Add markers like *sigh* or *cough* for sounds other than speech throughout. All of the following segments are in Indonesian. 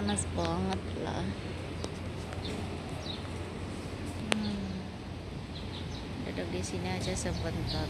panas banget lah. Hmm. duduk di sini aja sebentar.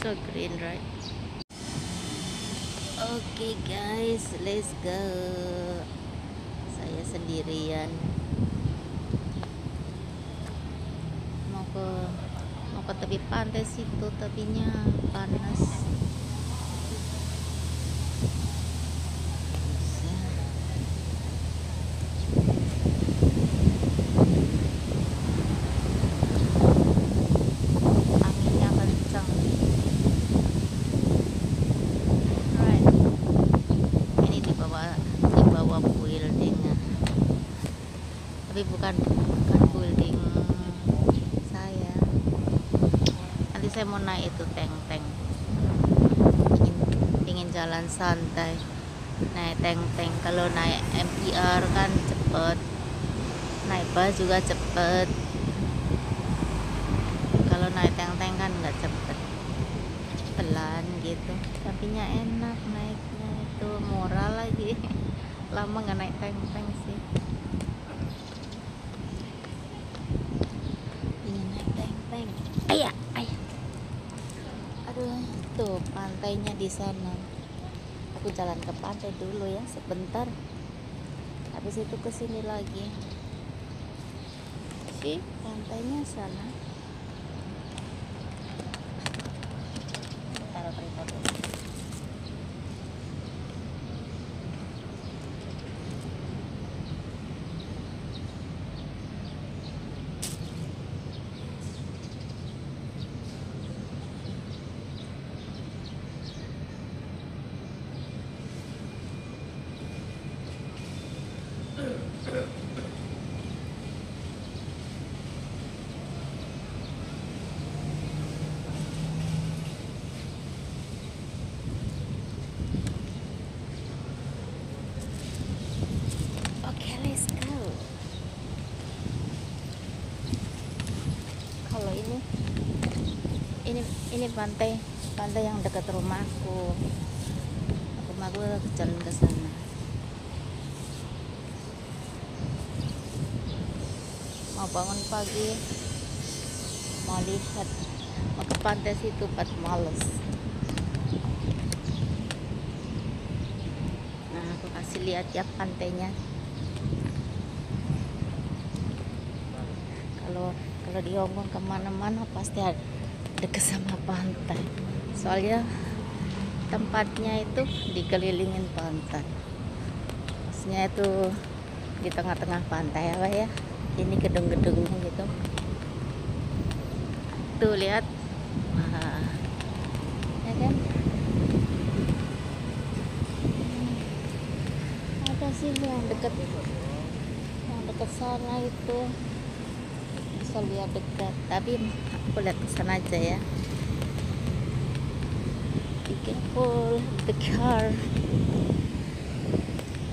So green right? Oke okay, guys let's go. Saya sendirian mau ke mau ke tepi pantai situ tapinya panas anginnya kencang right ini di bawah di bawah building tapi bukan bukan building saya nanti saya mau naik itu tank-tank ingin, jalan santai. Naik tank-tank kalau naik MPR kan cepet. Naik bus juga cepet. Kalau naik tank-tank kan nggak cepet. Pelan gitu. Tapi nya enak naiknya itu. Murah lagi. *laughs* Lama nggak naik tank-tank sih ini naik tank-tank ayah ayah aduh tuh pantainya di sana. Aku jalan ke pantai dulu ya sebentar. Habis itu ke sini lagi. Sih pantainya sana taruh tripod dulu. Oke, let's go. Kalau ini, ini pantai, pantai yang dekat rumahku. Rumahku jalan ke sana. Mau bangun pagi, mau lihat, mau ke pantai situ, pas males. Nah, aku kasih lihat ya pantainya. kalau kalau di Hongkong ke mana-mana pasti ada dekat sama pantai. Soalnya tempatnya itu dikelilingin pantai. Maksudnya itu di tengah-tengah pantai apa ya? Ini gedung-gedungnya gitu. Tuh lihat. Wah. ya kan? Ada sih yang dekat yang dekat sana itu. Bisa lihat dekat. Tapi aku lihat ke sana aja ya. Be careful the car.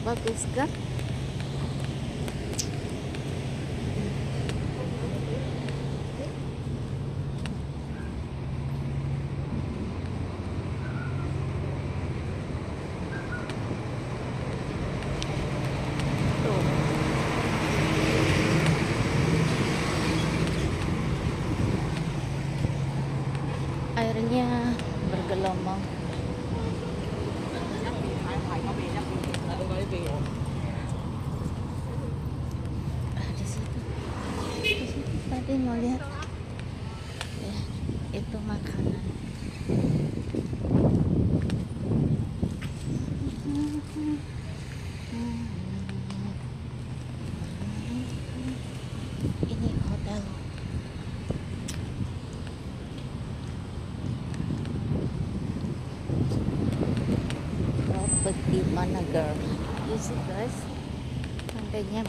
Bagus kan mobilnya bergelombang.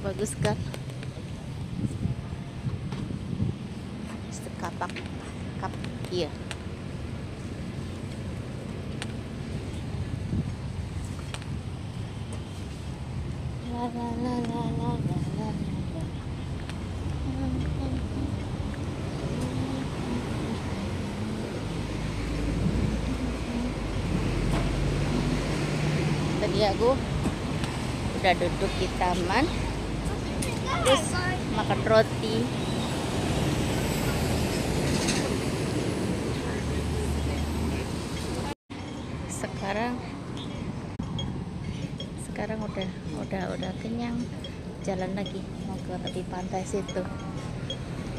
bagus kan kapak kap iya. La la la la la la la. Tadi aku udah duduk di taman terus makan roti. Sekarang sekarang udah udah udah kenyang. Jalan lagi mau ke tepi pantai situ.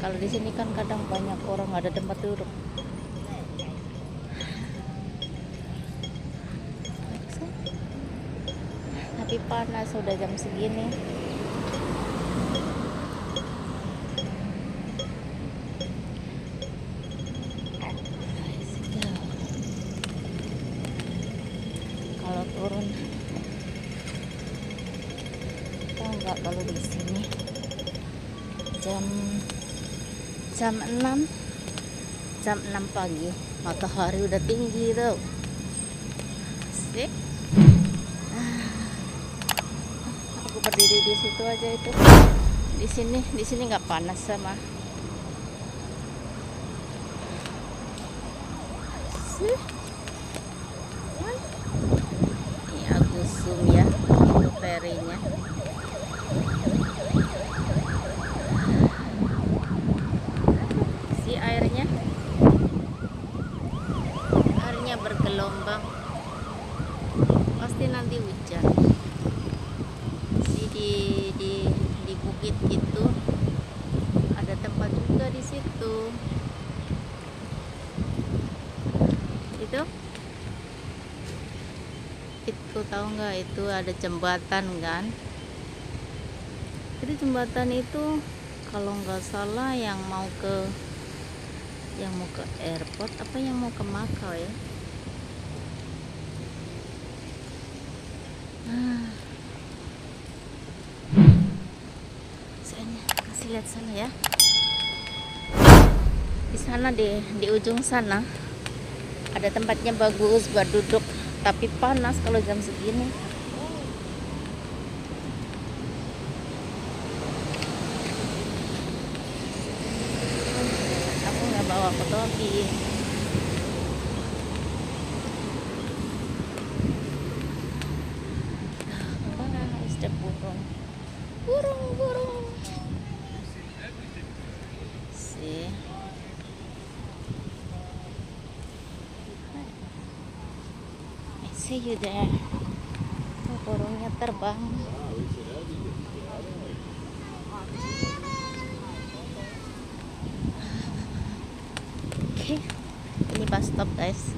Kalau di sini kan kadang banyak orang ada tempat duduk. Tapi panas udah jam segini kalau turun tahu nggak kalau di sini jam jam 6 jam 6 pagi. Matahari udah tinggi tuh sih aku berdiri di situ aja itu. Di sini di sini nggak panas sama. Sih ini aku zoom ya itu perinya si airnya airnya bergelombang pasti nanti hujan di di di, di bukit itu ada tempat juga di situ itu itu tahu nggak? Itu ada jembatan kan? Jadi jembatan itu kalau nggak salah yang mau ke yang mau ke airport apa yang mau ke Makau ya? Ah. kasih lihat sana ya. Di sana di di ujung sana ada tempatnya bagus buat duduk tapi panas kalau jam segini. Aku nggak bawa kotopi Wah, ada burung burung burung sih I see you there oh, burungnya terbang oke ini bus stop guys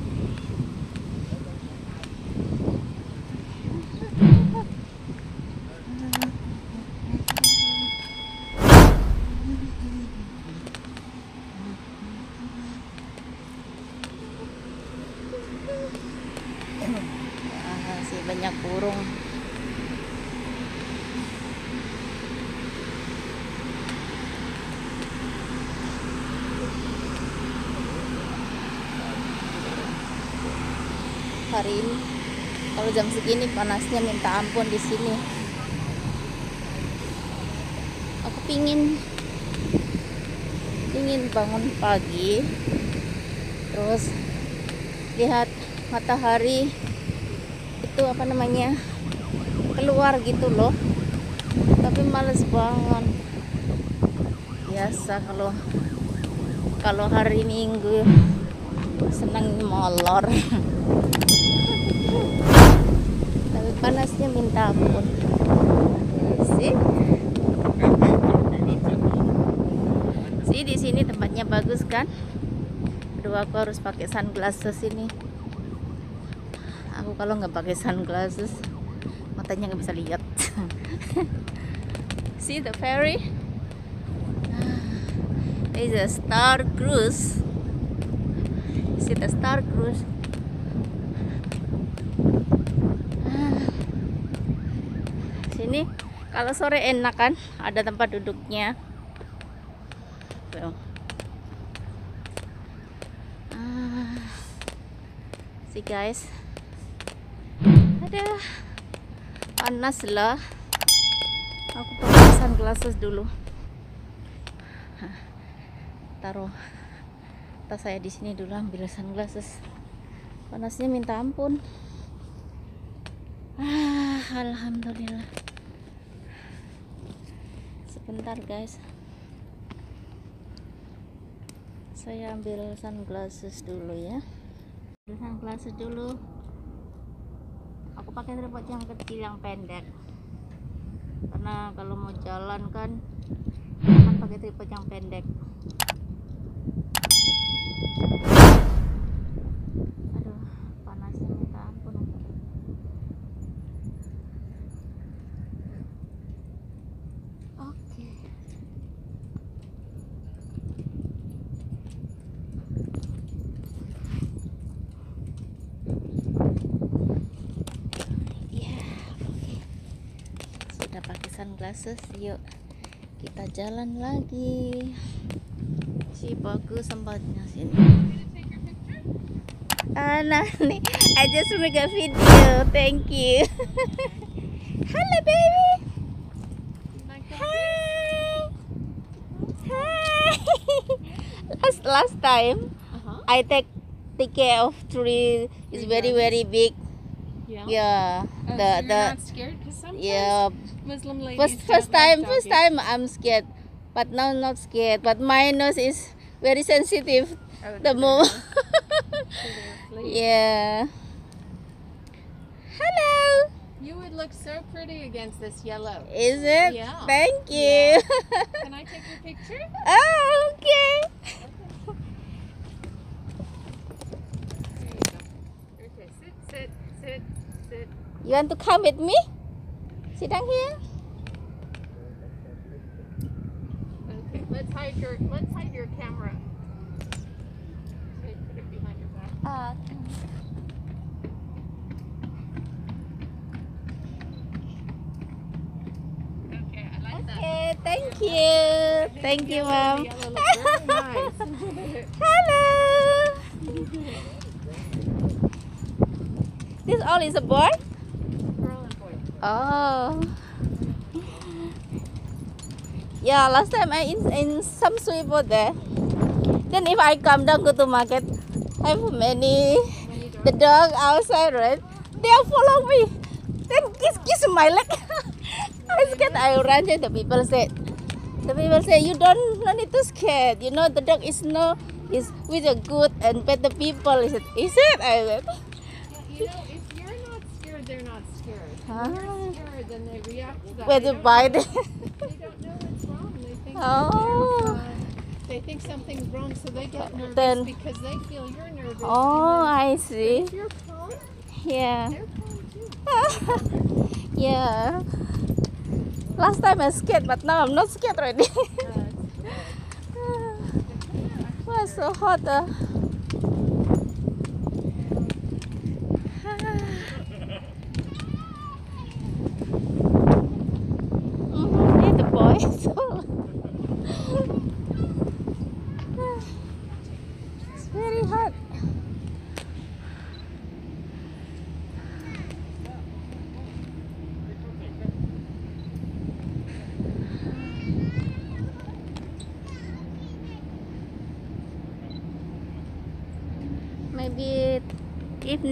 Ah, sih banyak burung. Hari ini kalau jam segini panasnya minta ampun di sini. Aku pingin pingin bangun pagi terus lihat matahari itu apa namanya keluar gitu loh. Tapi males banget. Biasa kalau kalau hari minggu senang molor. *laughs* Tapi panasnya minta ampun. Sih. Sih di sini tempatnya bagus kan? Aduh aku harus pakai sunglasses ini aku kalau nggak pakai sunglasses. Matanya nggak bisa lihat. *laughs* See the ferry is a star cruise. See the star cruise. Sini. Kalau sore enak kan? Ada tempat duduknya. Tuh. Ah, see guys ada. Panas lah. Aku pakai sunglasses dulu. Taruh tas saya di sini dulu ambil sunglasses. Panasnya minta ampun. Ah alhamdulillah. Sebentar guys. Saya ambil sunglasses dulu ya. Ambil sunglasses dulu pakai tripod yang kecil yang pendek. Karena kalau mau jalan kan akan pakai tripod yang pendek aduh panasnya minta ampun oke ya oke sudah sunglasses yuk kita jalan lagi. Si bagus tempatnya sini ah nah nih I just make a video. Thank you. *laughs* Hello baby. Hi. Hi. *laughs* Last last time Uh-huh. I take take care of tree it's very very big. Yeah. yeah. Oh, so the you're the yeah Muslim ladies first first like time first time I'm scared but now not scared but my nose is very sensitive Oh, the more they're- so they're afraid. yeah hello You would look so pretty against this yellow. is it Yeah. thank you Can I take your picture? *laughs* oh okay you. Okay, sit, sit, sit, sit. you want to come with me sit down here Okay, let's hide your let's hide your camera. Okay, put it behind your back. uh, Okay, I like that. thank you thank you mom the yellow looks very *laughs* nice. hello this all is a boy Girl and boy. Oh. Yeah, last time I in in some sweeper there. Then if I come down go to market, I have many the dog outside, right? They follow me. Then kiss kiss my leg. *laughs* I scared. I run. Then the people said, the people say you don't no need to scared. You know the dog is no is with a good and better people. Is it? Is it? I said. You know, if you're not scared, they're not Ah. you're scared, then they react to that. Where They to don't buy know- it? They don't know what's *laughs* wrong. They think Oh. uh, they think something's wrong, so they get nervous Then- because they feel you're nervous. Oh, I see. if you're calm, Yeah. they're calm too. *laughs* yeah. Last time I scared, but now I'm not scared already. *laughs* It's good. *sighs* Why so hot? Uh?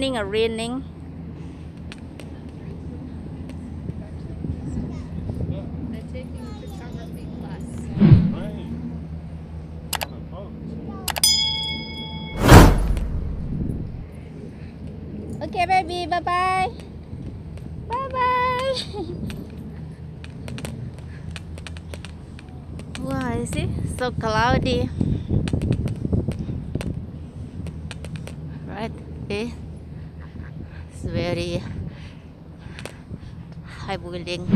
raining or raining. Okay, baby, bye-bye. Bye-bye. *laughs* wow, you see? So cloudy. Right? Okay. Very high building.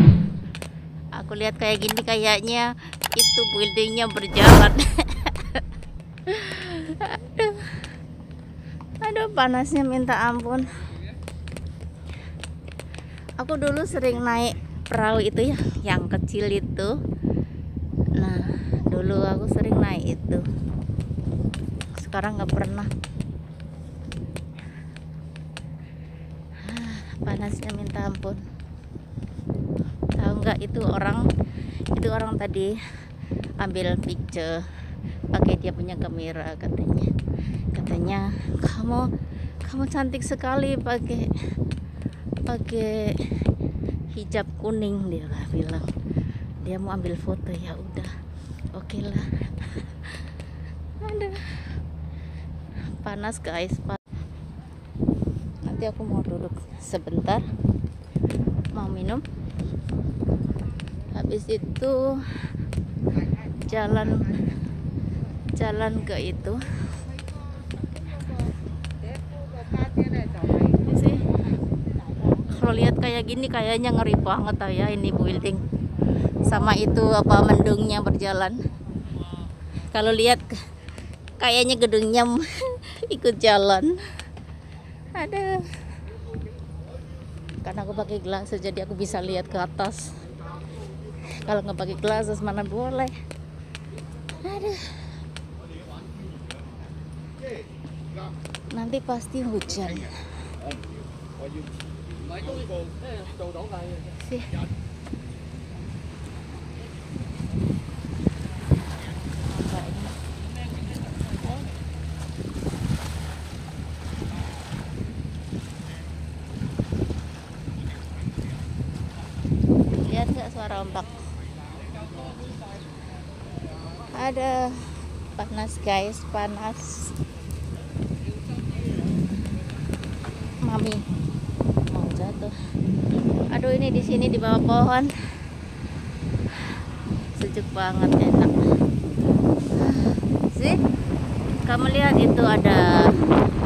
Aku lihat kayak gini kayaknya itu buildingnya berjalan. Aduh. *laughs* Aduh panasnya minta ampun. Aku dulu sering naik perahu itu ya, yang kecil itu. Nah, dulu aku sering naik itu. Sekarang nggak pernah. Ah, Panasnya minta ampun. Tahu nggak itu orang itu orang tadi ambil picture pakai dia punya kamera katanya. Katanya kamu kamu cantik sekali pakai pakai hijab kuning dia lah bilang. Dia mau ambil foto ya udah. Oke lah. *laughs* Aduh. Panas guys pa- nanti aku mau duduk sebentar. Mau minum. Habis itu jalan jalan ke itu. Kalau lihat kayak gini kayaknya ngeri banget ya ini building. Sama itu apa mendungnya berjalan. Kalau lihat kayaknya gedungnya *laughs* ikut jalan ada karena aku pakai glasses jadi aku bisa lihat ke atas. Kalau nggak pakai glasses mana boleh. Aduh. Nanti pasti hujan. Sih Apa ini? lihat nggak suara ombak ada panas guys panas. Mami mau jatuh. Aduh ini di sini di bawah pohon. Sejuk banget enak. Sih kamu lihat itu ada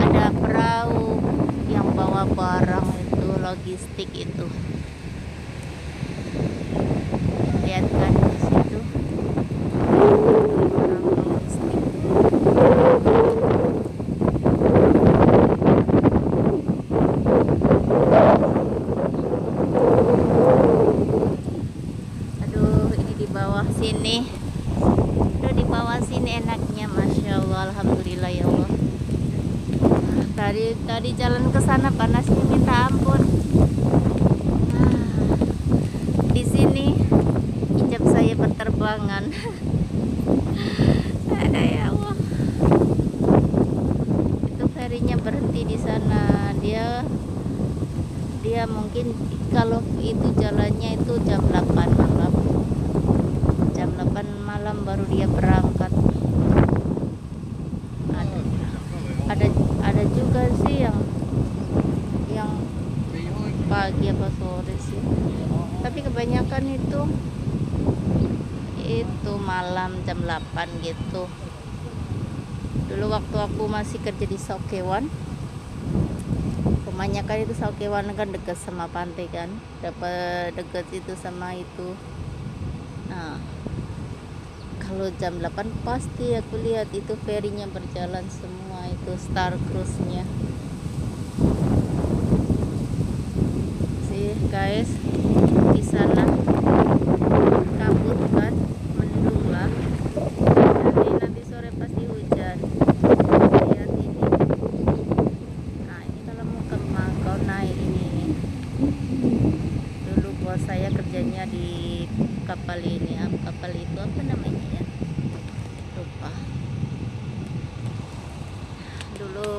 ada perahu yang bawa barang itu logistik itu lihat kan di situ Barang logistik. aduh ini di bawah sini aduh di bawah sini enaknya masya allah alhamdulillah ya allah tadi tadi jalan ke sana panasnya minta ampun Ah, di sini hijab saya berterbangan ada ya allah itu ferinya berhenti di sana dia dia mungkin kalau itu jalannya itu jam 8 malam. Jam 8 malam baru dia berangkat. Ada ada ada juga sih yang yang pagi apa sore sih. Tapi kebanyakan itu itu malam jam 8 gitu. Dulu waktu aku masih kerja di Sokewan rumahnya kan itu Saukewan kan dekat sama pantai kan. Dapat dekat itu sama itu. Nah kalau jam 8 pasti aku lihat itu ferinya berjalan semua itu Star Cruise-nya. Sih guys di sana kabut kan mendung lah nanti nanti sore pasti hujan lihat ini Nah ini kalau mau ke Makau naik ini Dulu bos saya kerjanya di kapal ini ah, Kapal itu apa namanya ya Lupa Dulu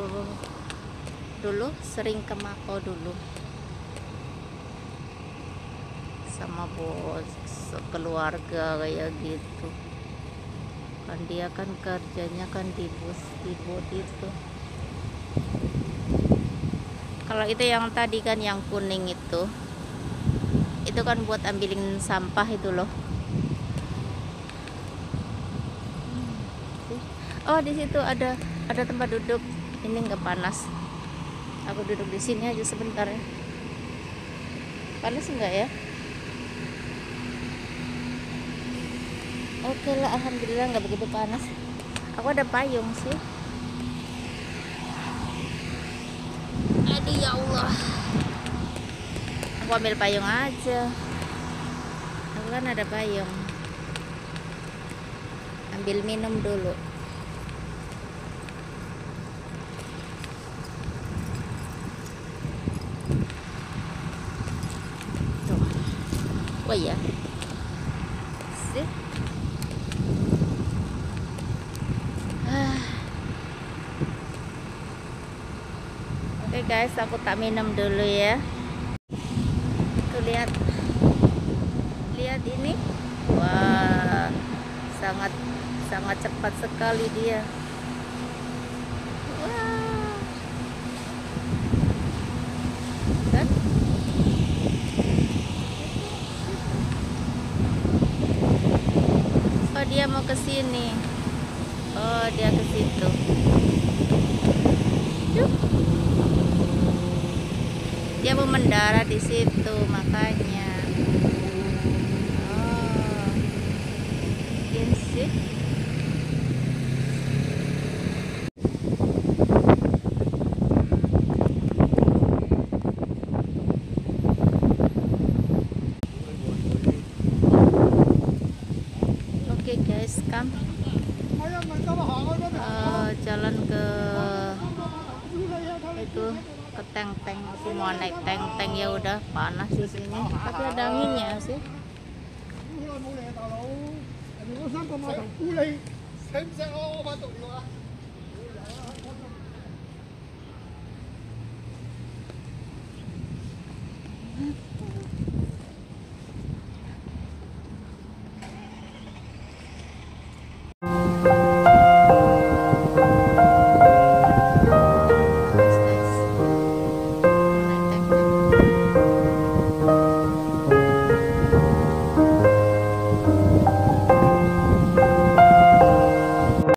Dulu sering ke Makau dulu. Sama bos keluarga kayak gitu. Kan dia kan kerjanya kan di bus di boat itu. Kalau itu yang tadi kan yang kuning itu itu kan buat ambilin sampah itu loh. Oh di situ ada ada tempat duduk. Ini nggak panas aku duduk di sini aja sebentar ya panas enggak ya oke lah alhamdulillah nggak begitu panas aku ada payung sih Aduh ya Allah. Aku ambil payung aja. Aku kan ada payung. Ambil minum dulu. Oh ya? Oke guys, aku tak minum dulu ya. Tuh lihat. Lihat ini. Wah, sangat sangat cepat sekali dia. Mau ke sini. Oh dia ke situ. Dia mau mendarat di situ makanya. Oh. Can see tang tang semua naik tang tang ya udah panas di sini tapi ada anginnya sih Hãy subscribe cho kênh Ghiền Mì Gõ Để không bỏ lỡ những video hấp dẫn